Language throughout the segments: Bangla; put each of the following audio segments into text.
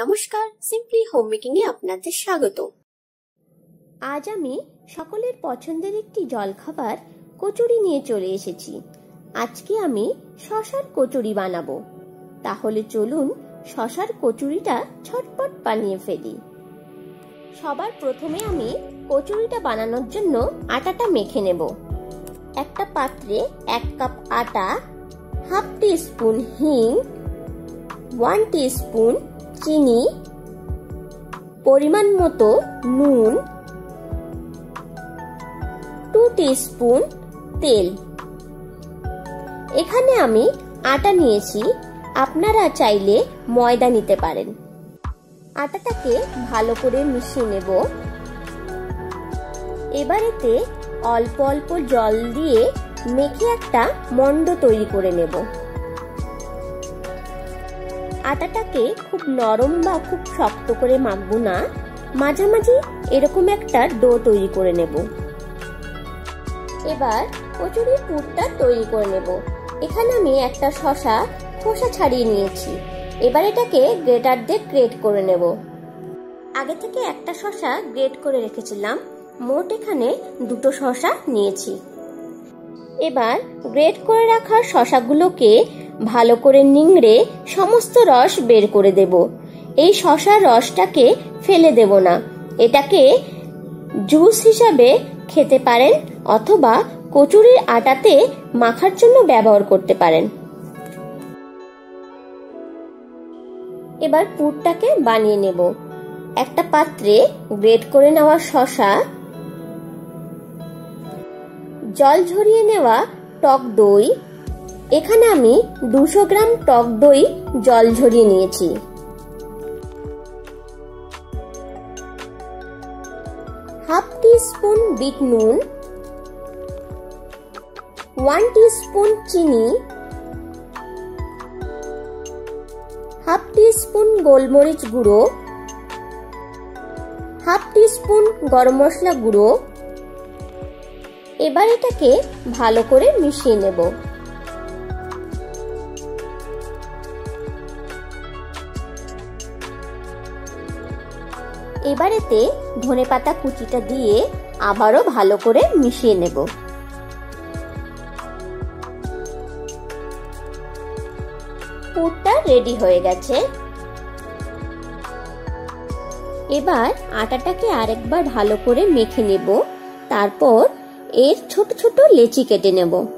নমস্কার সিম্পলি হোম মেকিং এ আপনাদের স্বাগত। আজ আমি সকলের পছন্দের একটি জলখাবার কচুরি নিয়ে চলে এসেছি। আজকে আমি শশার কচুরি বানাবো। তাহলে চলুন শশার কচুরিটা ছটপট বানিয়ে ফেলি। সবার প্রথমে আমি কচুরিটা বানানোর জন্য আটাটা মেখে নেব। একটা পাত্রে এক কাপ আটা, হাফ টি স্পুন হিং, ওয়ান টি স্পুন চিনি, পরিমাণ মতো নুন টু স্পুন তেল। এখানে আমি আটা নিয়েছি, আপনারা চাইলে ময়দা নিতে পারেন। আটাটাকে ভালো করে মিশিয়ে নেব। এবারেতে অল্প অল্প জল দিয়ে মেখে একটা মন্ড তৈরি করে নেব। আটাটাকে খুব নরম বা খুব শক্ত করে মাখবো না। মাঝামাঝি এরকম একটা ডো তৈরি করে নেব। এবার কচুরির পুরটা তৈরি করে নেব। এখানে আমি একটা শশা খোসা ছাড়িয়ে নিয়েছি। এবার এটাকে গ্রেটার দিয়ে গ্রেট করে নেব। আগে থেকে একটা শশা গ্রেট করে রেখেছিলাম। মোট এখানে দুটো শশা নিয়েছি। এবার গ্রেট করে রাখা শশাগুলোকে ভালো করে নিংড়ে সমস্ত রস বের করে দেব। এই শশার রসটাকে ফেলে দেব না। এটাকে জুস হিসাবে খেতে পারেন অথবা কচুরির আটাতে মাখার জন্য ব্যবহার করতে পারেন। এবার পুরটাকে বানিয়ে নেব। একটা পাত্রে গ্রেট করে নেওয়া শশা, জল ঝরিয়ে নেওয়া টক দই এখানে আমি দুশো গ্রাম টক দই জল ঝরিয়ে নিয়েছি। হাফ স্পুন বিট নুন, ওয়ান টি স্পুন চিনি, হাফ স্পুন গোলমরিচ গুঁড়ো, হাফ স্পুন গরম মশলা গুঁড়ো। এবার এটাকে ভালো করে মিশিয়ে নেব। এবার এতে ধনে পাতা কুচিটা দিয়ে আবারও ভালো করে মিশিয়ে নেব। পুরটা রেডি হয়ে গেছে। এবার আটাটাকে আরেকবার ভালো করে মেখে নেব। তারপর এর ছোট ছোট লেচি কেটে নেব।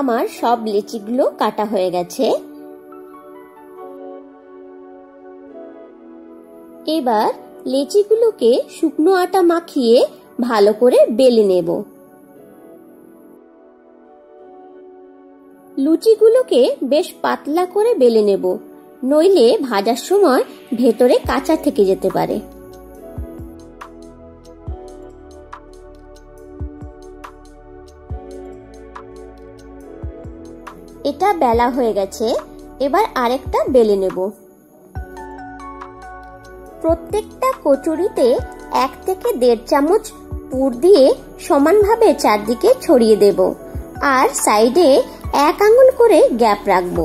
আমার সব লেচিগুলো কাটা হয়ে গেছে। এবার লেচিগুলোকে শুকনো আটা মাখিয়ে ভালো করে বেলে নেব। লুচিগুলোকে বেশ পাতলা করে বেলে নেব, নইলে ভাজার সময় ভেতরে কাঁচা থেকে যেতে পারে। এটা বেলা হয়ে গেছে, এবার আরেকটা বেলে নেব। প্রত্যেকটা কচুরিতে এক থেকে দেড় চামচ পুর দিয়ে সমানভাবে চারদিকে ছড়িয়ে দেব, আর সাইডে এক আঙুল করে গ্যাপ রাখব।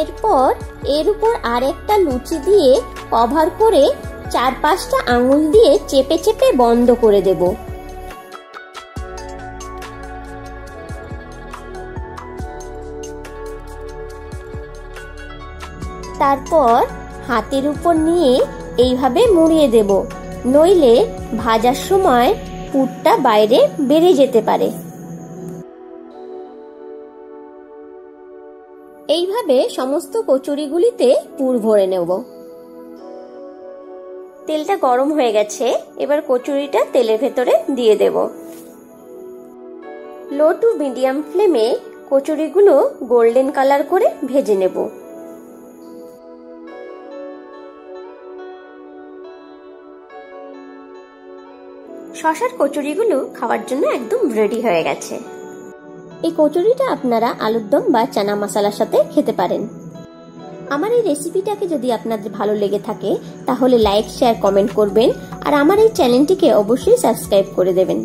এরপর এর উপর আরেকটা লুচি দিয়ে কভার করে চার পাঁচটা আঙুল দিয়ে চেপে চেপে বন্ধ করে দেব। তারপর হাতের উপর নিয়ে এইভাবে মুড়িয়ে দেব, নইলে ভাজার সময় পুরটা বাইরে বেড়ে যেতে পারে। এইভাবে সমস্ত কচুরিগুলিতে পুর ভরে নেব। তেলটা গরম হয়ে গেছে, এবার কচুরিটা তেলের ভেতরে দিয়ে দেব। লো টু মিডিয়াম ফ্লেমে কচুরিগুলো গোল্ডেন কালার করে ভেজে নেব। শশার কচুরিগুলো খাওয়ার জন্য একদম রেডি হয়ে গেছে। এই কচুরিটা আপনারা আলুর দম বা চানা মশলার সাথে খেতে পারেন। আমার এই রেসিপিটাকে যদি আপনাদের ভালো লেগে থাকে, তাহলে লাইক শেয়ার কমেন্ট করবেন, আর আমার এই চ্যানেলটিকে অবশ্যই সাবস্ক্রাইব করে দেবেন।